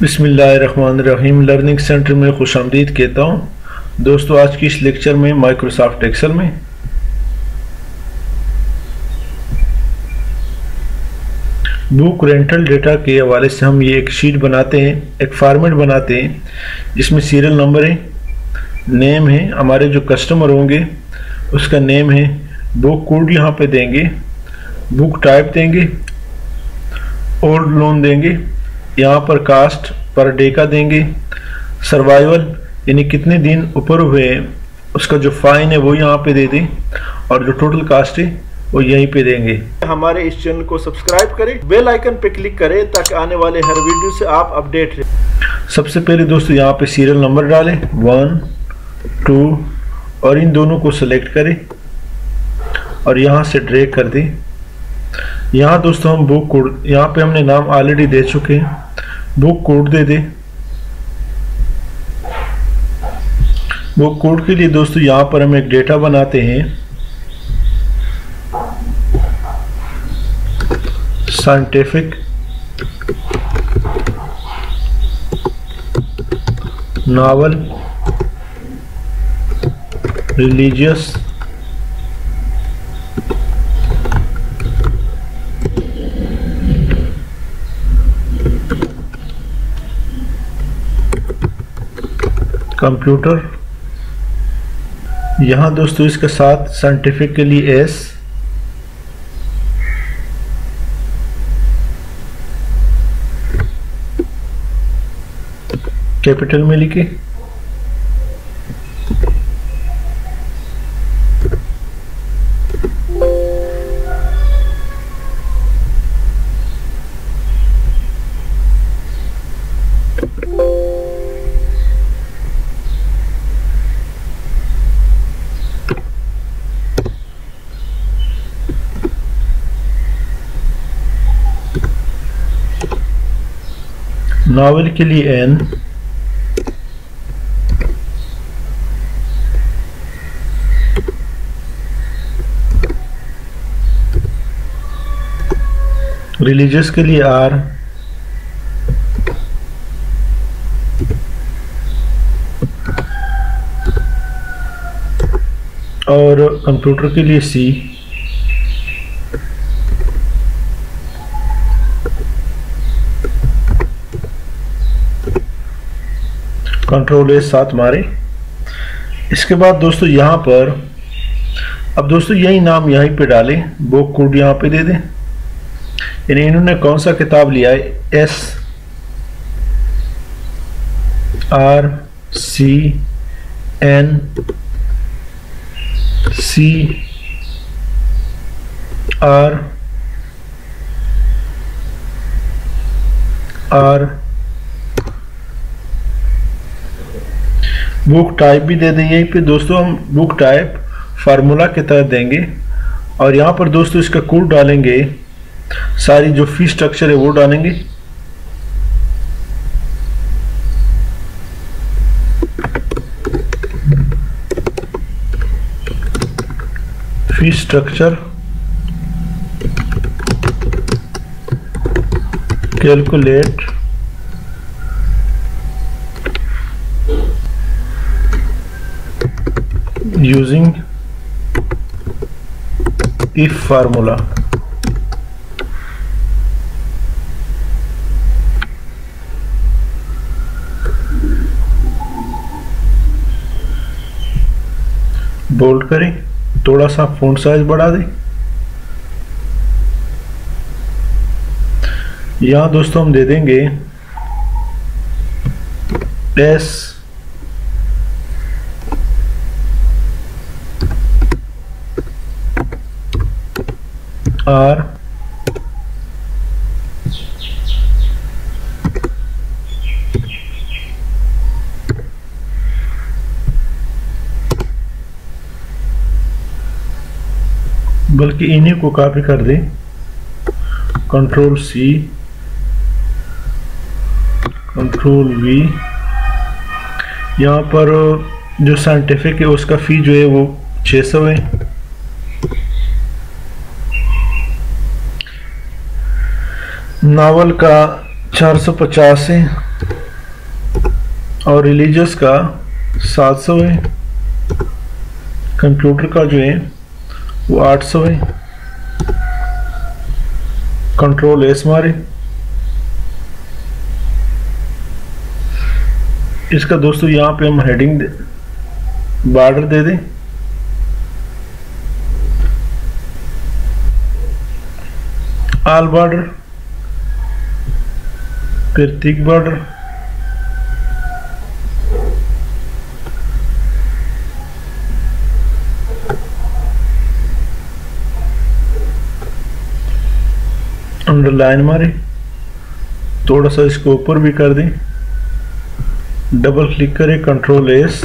बिसमीम learning centre में खुश आमदीद कहता हूँ। दोस्तों, आज की इस लेक्चर में माइक्रोसॉफ्ट एक्सेल में। बुक रेंटल डेटा के हवाले से हम ये एक शीट बनाते हैं, एक फॉर्मेट बनाते हैं, जिसमें सीरियल नंबर है, नेम है, हमारे जो कस्टमर होंगे, उसका नेम है, बुक कोड यहाँ पे देंगे, बुक टाइप देंगे ओल्ड लोन देंगे। यहाँ पर कास्ट पर डे का देंगे। सर्वाइवल यानी कितने दिन ऊपर हुए उसका जो फाइन है वो यहाँ पे दे दें और जो टोटल कास्ट है वो यहीं पे देंगे। हमारे इस चैनल को सब्सक्राइब करें बेल आइकन पे क्लिक करें ताकि आने वाले हर वीडियो से आप अपडेट रहें। सबसे पहले दोस्तों यहाँ पे सीरियल नंबर डालें वन टू और इन दोनों को सिलेक्ट करें और यहाँ से ड्रैग कर दें। यहाँ दोस्तों हम बुक कोड यहाँ पे हमने नाम ऑलरेडी दे चुके हैं। बुक कोड दे दे। बुक कोड के लिए दोस्तों यहाँ पर हम एक डेटा बनाते हैं। Scientific novel religious computer. यहाँ दोस्तों इसके साथ साइंटिफिकली एस कैपिटल में लिखे नावल के लिए एन रिलीजियस के लिए आर और कंप्यूटर के लिए सी कंट्रोल ए साथ मारे। इसके बाद दोस्तों यहाँ पर, अब दोस्तों यही नाम यहीं पे डालें बुक कोड यहाँ पे दे दें। यानी इन्होंने कौन सा किताब लिया है? S R C N C R R book type भी दे दें यहीं पे दोस्तों हम बुक टाइप फार्मूला के तहत देंगे। और यहाँ पर दोस्तों इसका कोड डालेंगे। सारी जो फ़ी स्ट्रक्चर है वो डालेंगे। Fee structure calculate using if formula. Bold करें, थोड़ा सा फ़ोन साइज़ बढ़ा दें। यहाँ दोस्तों हम दे देंगे एस आर बल्कि इन्हीं को कॉपी कर दें। कंट्रोल सी कंट्रोल वी यहाँ पर जो साइंटिफिक है, उसका फ़ी जो है वो 600 है। नावल का 450 है और रिलीजियस का सात सौ है। कंप्यूटर का जो है, वो आठ सौ है। कंट्रोल एस मारे इसका दोस्तों, यहाँ पे हम हेडिंग बॉर्डर दे दें। आल बॉर्डर फिर थिक बॉर्डर अंडरलाइन मारे थोड़ा सा इसको ऊपर भी कर दें। डबल क्लिक करें कंट्रोल एस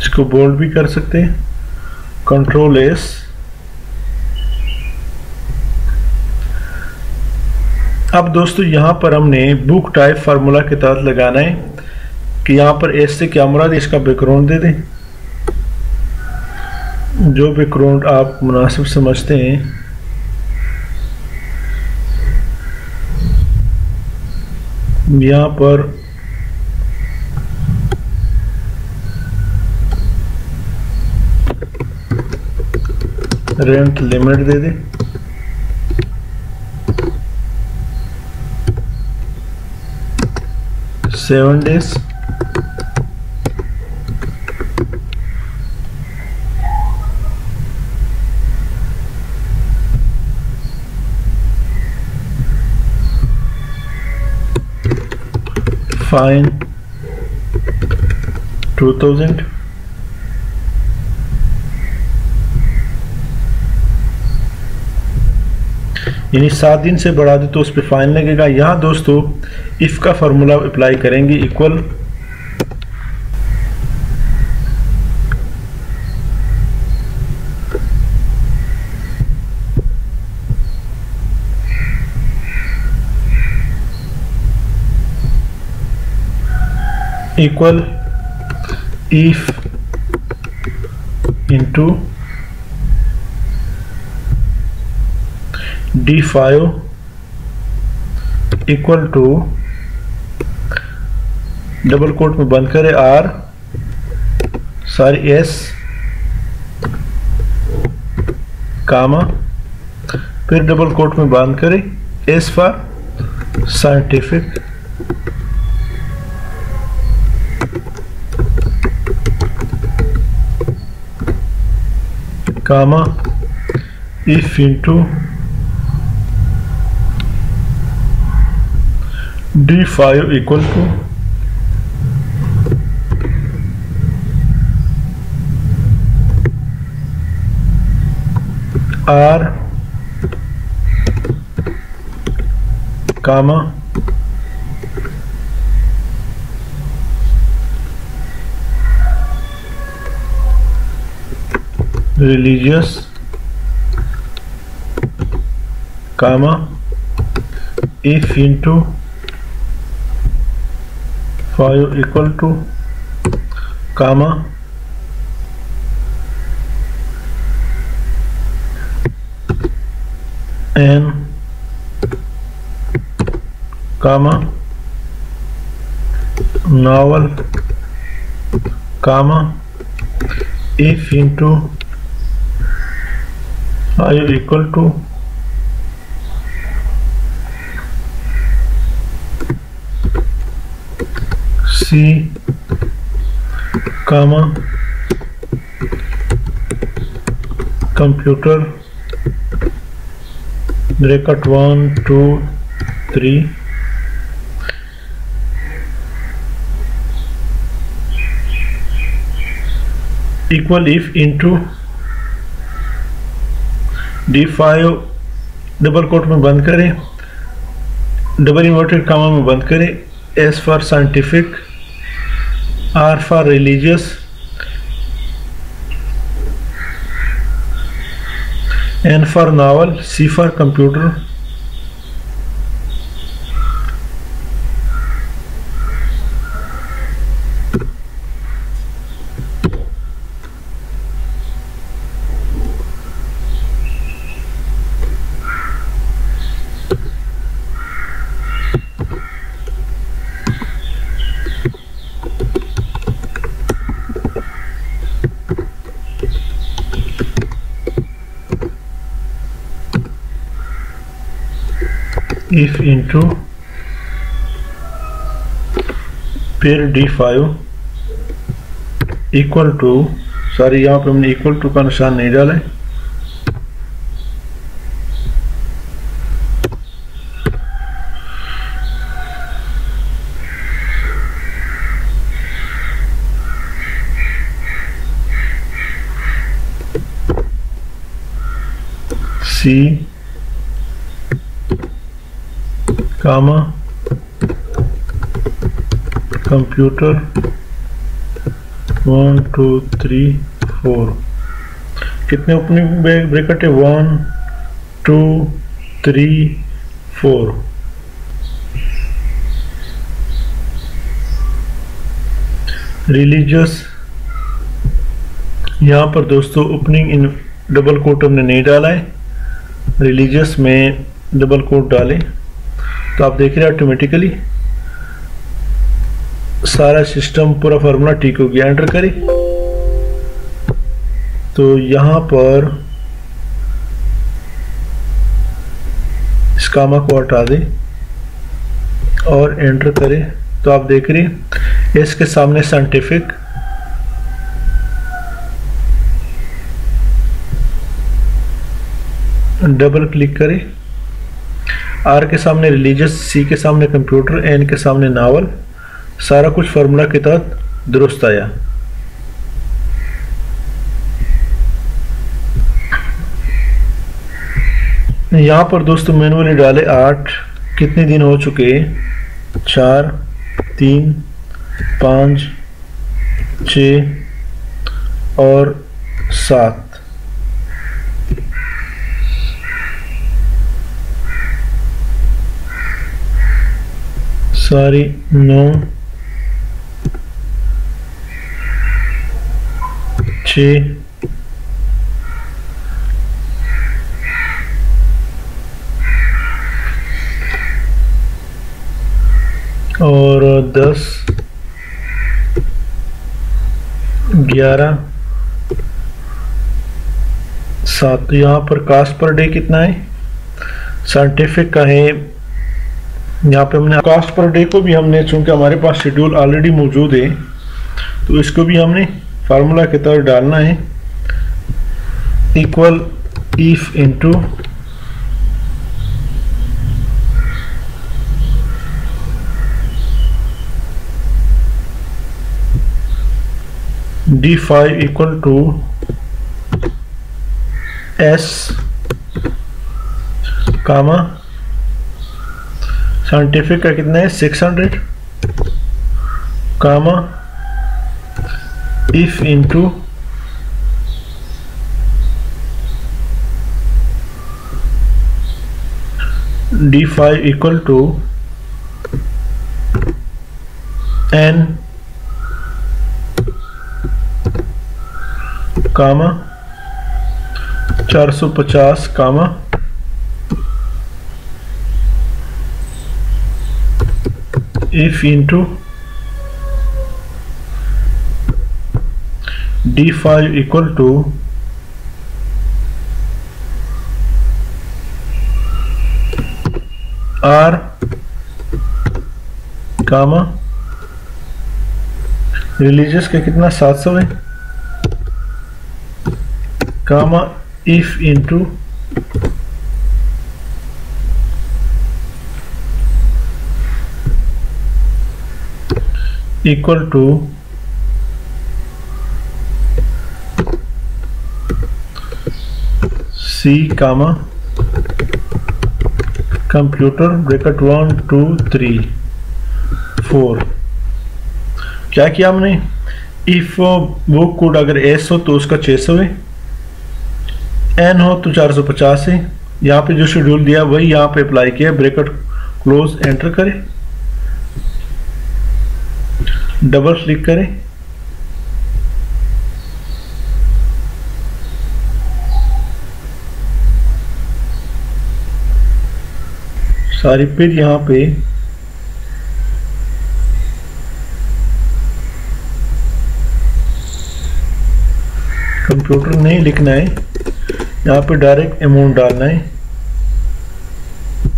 इसको बोल्ड भी कर सकते हैं। कंट्रोल एस अब दोस्तों, यहाँ पर हमने बुक टाइप फार्मूला के तहत लगाना है कि यहाँ पर एस से क्या मुराद इसका बैकग्राउंड दे दें। जो बैकग्राउंड आप मुनासिब समझते हैं। यहाँ पर रेंट लिमिट दे दे। seven days fine 2000 यानी सात दिन से बढ़ा दे तो उस पर फाइन लगेगा। यहाँ दोस्तों इफ़ का फार्मूला अप्लाई करेंगे equal equal if into d5 equal to double quote में बंद करें आर सॉरी एस कामा फिर डबल कोट में बंद करें S for scientific comma if into d5 equal to r comma religious comma if into 5 equal to comma n comma novel comma if into are you equal C comma computer bracket 1 2 3 equal if into D five, double quote में बंद करें, double inverted comma में बंद करें, S for scientific R for religious N for novel C for computer if into D five equal to sorry यहाँ पर हमने equal to का निशान नहीं डाला C comma computer one two three four कितने ओपनिंग ब्रेकेट है? One two three four religious यहाँ पर दोस्तों ओपनिंग इन डबल कोट हमने नहीं डाला है। रिलीजियस में डबल कोट डालें। तो आप देख रहे हैं ऑटोमेटिकली सारा सिस्टम पूरा फार्मूला ठीक हो गया एंटर करें। तो यहाँ पर इस कामा को हटा दें और एंटर करें। तो आप देख रहे हैं, इसके सामने साइंटिफिक डबल क्लिक करें। आर के सामने रिलीजियस सी के सामने कंप्यूटर एन के सामने नावल सारा कुछ फार्मूला के तहत दुरुस्त आया। यहाँ पर दोस्तों मैनुअली डाले आठ, कितने दिन हो चुके? चार, तीन, पाँच, छ और सात। सारी नौ छ और दस ग्यारह सात, यहाँ पर कास्ट पर डे कितना है? साइंटिफिक का है यहाँ पे हमने कास्ट पर डे को भी हमने, चूँकि हमारे पास शेड्यूल ऑलरेडी मौजूद है तो इसको भी हमने फार्मूला के तहत डालना है। Equal if into D five equal to S comma scientific का कितना है? Six hundred? Comma, if into d5 equal to n, comma 450 comma if into d5 equal to r comma religious का कितना 700 है? Comma if into equal to C comma computer bracket one two three four क्या किया हमने? If वो code अगर S हो तो उसका 600 है एन हो तो 450 है। यहाँ पे जो शेड्यूल दिया, वही यहाँ पे अप्लाई किया। ब्रेकेट क्लोज एंटर करें। डबल क्लिक करें। सारी पेज यहाँ पे कंप्यूटर नहीं लिखना है। यहाँ पे डायरेक्ट अमाउंट डालना है।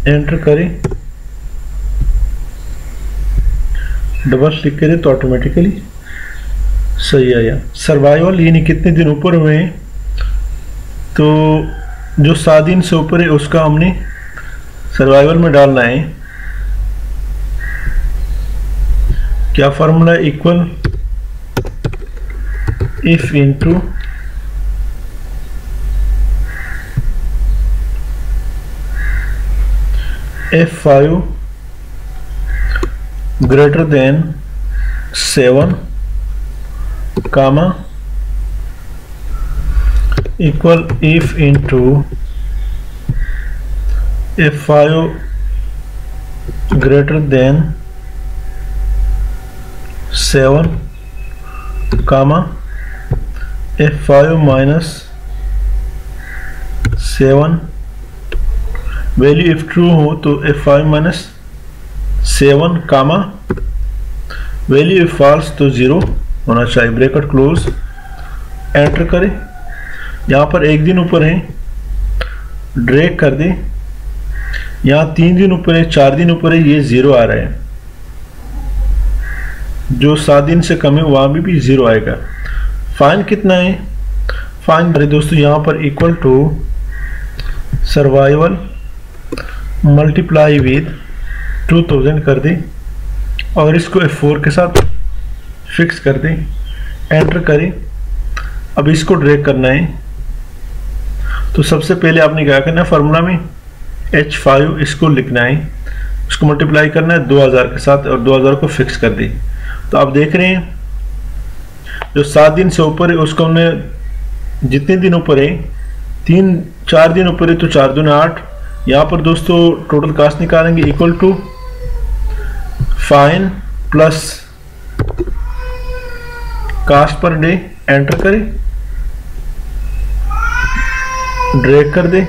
एंटर करें। डबल क्लिक करें तो ऑटोमेटिकली सही आया। सर्वाइवल यानी कितने दिन ऊपर हुए हैं? तो जो सात दिन से ऊपर है, उसका हमने सर्वाइवल में डालना है। क्या formula equal if into five greater than seven comma equal if into f5 greater than 7 comma f5 minus 7 value if true हो तो f5 minus seven comma. Value if false तो ज़ीरो होना चाहिए। Bracket close. एंटर करें। यहाँ पर एक दिन ऊपर है। ड्रैग कर दे। यहाँ तीन दिन ऊपर है चार दिन ऊपर है ये ज़ीरो आ रहा है। जो सात दिन से कम है वहाँ भी, भी ज़ीरो आएगा। फाइन कितना है? फाइन मेरे दोस्तों यहाँ पर equal to survival multiply with 2000 कर दे और इसको F4 के साथ फिक्स कर दे एंटर करें। अब इसको ड्रैग करना है। तो सबसे पहले आपने क्या करना है फार्मूला में एच फाइव इसको लिखना है। इसको मल्टीप्लाई करना है 2000 के साथ और 2000 को फिक्स कर दी। तो आप देख रहे हैं, जो सात दिन से ऊपर है, उसको हमने जितने दिन ऊपर है, तीन, चार दिन ऊपर है तो चार दिन आठ। यहाँ पर दोस्तों टोटल कास्ट निकालेंगे equal to fine plus cost per day enter करें। ड्रैग कर दे।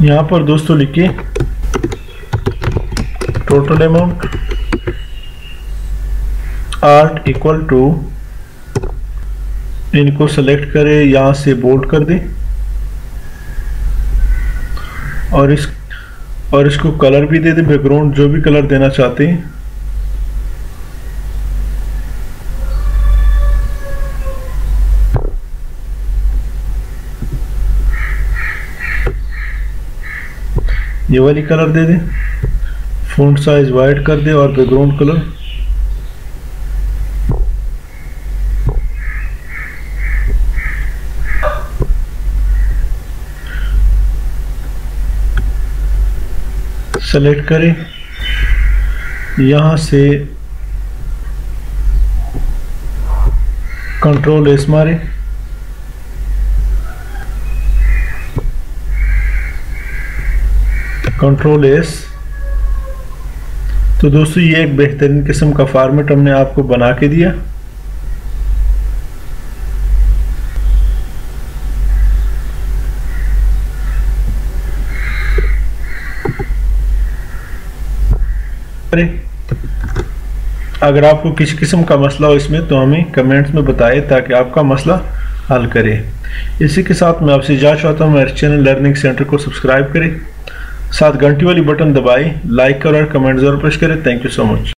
यहाँ पर दोस्तों लिखिए total amount art equal to इनको सेलेक्ट करें, यहाँ से बोल्ड कर दे। और इस और इसको कलर भी दे दे बैकग्राउंड जो भी कलर देना चाहते हैं। ये वाली कलर दे दे। फॉन्ट साइज़ वाइट कर दे और बैकग्राउंड कलर सेलेक्ट करें। यहाँ से कंट्रोल एस मारे। कंट्रोल एस तो दोस्तों, ये एक बेहतरीन किस्म का फॉर्मेट हमने आपको बना के दिया। अगर आपको किसी किस्म का मसला हो इसमें तो हमें कमेंट्स में बताएँ ताकि आपका मसला हल करें। इसी के साथ मैं आपसे जा चाहता हूँ, मेरे चैनल लर्निंग सेंटर को सब्सक्राइब करें। साथ घंटी वाली बटन दबाएँ, लाइक करें और कमेंट ज़रूर प्रेस करें। Thank you so much